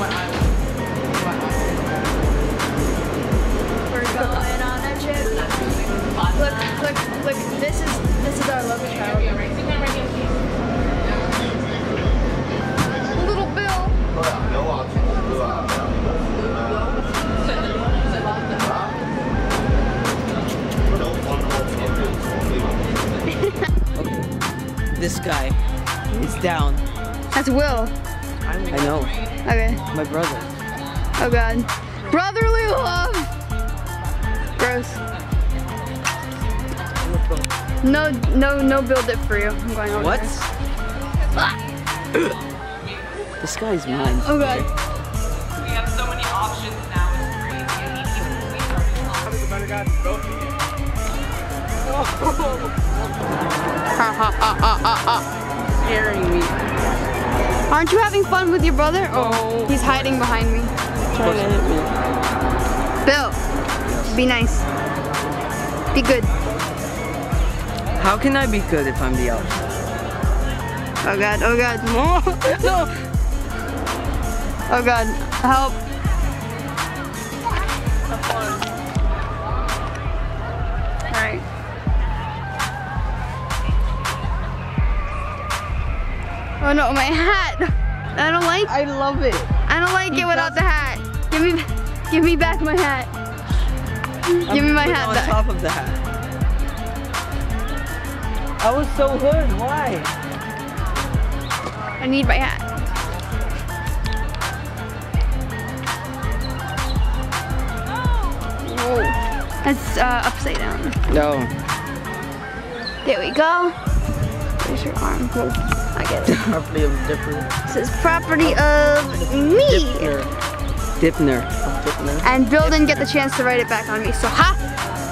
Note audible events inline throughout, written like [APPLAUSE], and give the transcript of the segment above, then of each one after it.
can't see my eye. We're going on a trip. Look, look, look. This is this is our love child. Little Bill. [LAUGHS] This guy is down. That's Will. I know. Okay. My brother. Oh God. Brotherly love. Gross. No, no, no build it for you. I'm going over What? there. This guy's mine. Oh God. We have so many options now. It's crazy. I mean, even we started Scaring me. Aren't you having fun with your brother? Oh, he's hiding behind me. Trying to hit me. Bill, be nice. Be good. How can I be good if I'm the elf? Oh God. Oh God. [LAUGHS] No. Oh God. Help. Alright. Oh no, my hat. I don't like I love it. I don't like it without the hat. Give me give me back my hat. Give me my Put hat on back. top of the hat. I was so good. Why? I need my hat. Whoa. That's uh, upside down. No. There we go. There's your arm. Whoa. I get it. Property of Dipper. This is property of me. Dipner. Dipner. Dipner. And Bill didn't get the chance to write it back on me, so ha!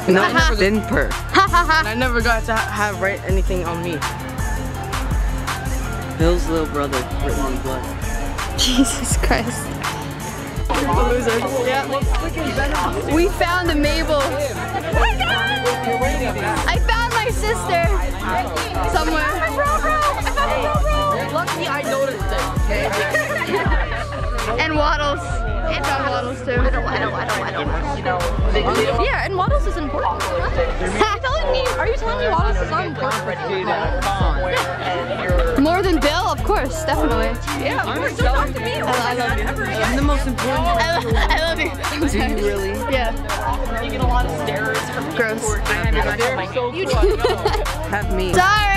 No, Haha. Dinper. Ha ha ha! I never got to ha- have write anything on me. Bill's little brother, written in blood. [LAUGHS] Jesus Christ. We found a Mabel. Oh I found my sister somewhere. It. And Waddles. I found Waddles too. I don't, I don't, I don't, I don't. Yeah, and Waddles is important. [LAUGHS] Are you telling me? Are you telling me Waddles is not important? [LAUGHS] More than Bill, of course, definitely. Yeah, of course. Don't talk to me. I, I love you. I'm the most important. I, lo- I love you. [LAUGHS] Do you really? Yeah. You get a lot of stares from Gross. They're so You Have me. Sorry.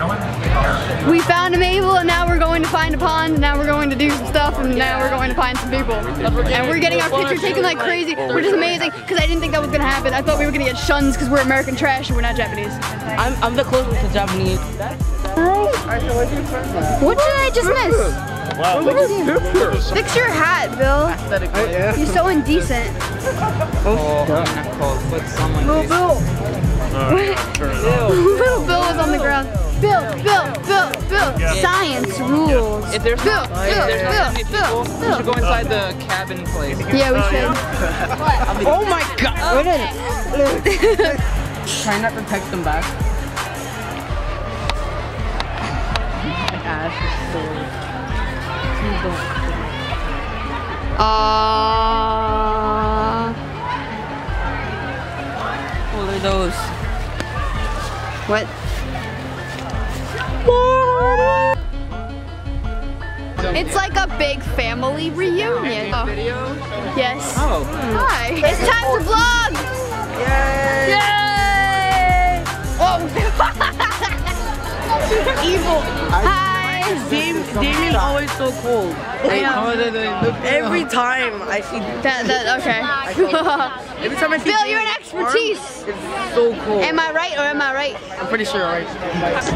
We found a Mabel and now we're going to find a pond and now we're going to do some stuff and now we're going to find some people. And we're getting our picture taken like crazy, which is amazing because I didn't think that was going to happen. I thought we were going to get shuns because we're American trash and we're not Japanese. I'm, I'm the closest to Japanese. What did I just miss? Wow, look at pictures. Fix your hat, Bill. You're so indecent. Oh, not close, but someone. Little Bill. Little Bill is on the ground. Bill, Bill, Bill, Bill. Science rules. If there's Bill, not, Bill, if there's not Bill, many Bill, people, we should go inside the cabin place. Yeah, we should. Oh my god! [LAUGHS] Try not to text them back. Ash is Uh, What are those? what? It's like a big family reunion. Oh. Yes. Oh. Hi. It's time to vlog. Yay! Yay! Oh. Evil. Hi. Dam- Damien's always so cold. Oh, every time I see, That, that, okay. every time I see Bill, you're an Damien's arm, expertise. It's so cold. Am I right or am I right? I'm pretty sure, right?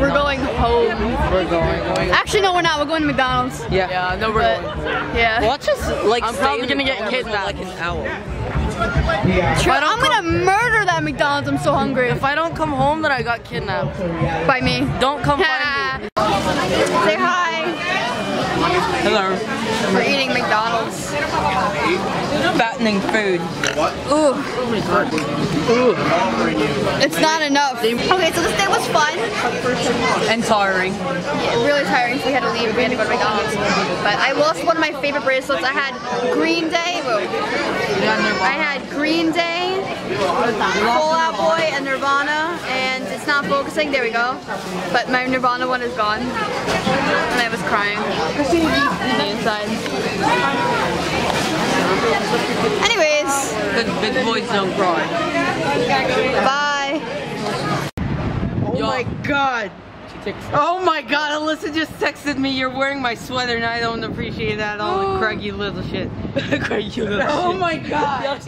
We're going home. We're going, going. Actually, no, we're not. We're going to McDonald's. Yeah. Yeah, no, we're But, going. yeah. Watch us, like, I'm probably gonna get kidnapped. Like an owl. True. I'm gonna murder that McDonald's. I'm so hungry. If I don't come home, then I got kidnapped. By me. Don't come find me. [LAUGHS] Say hi. Hello. We're eating McDonald's. Fat fattening food. Ooh. It's not enough. Okay, so this day was fun. And tiring. Yeah, really tiring, so we had to leave. We had to go to McDonald's. But I lost one of my favorite bracelets. I had Green Day. Whoa. I had Green Day, Fall Out Boy, and Nirvana. And it's not focusing. There we go. But my Nirvana one is gone. And I was crying. On the inside. Anyways, Good, big boys don't cry. bye. Oh my god. Oh my god, Alyssa just texted me, you're wearing my sweater and I don't appreciate that at all. [GASPS] Craig, you little shit. [LAUGHS] Craig, you little Oh my god.